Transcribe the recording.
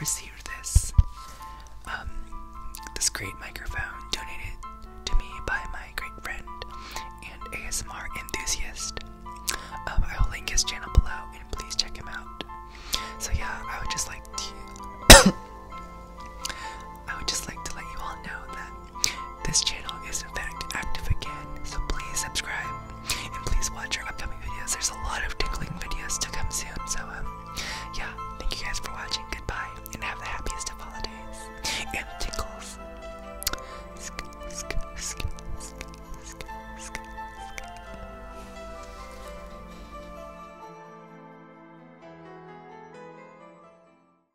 received this um, this great microphone donated to me by my great friend and ASMR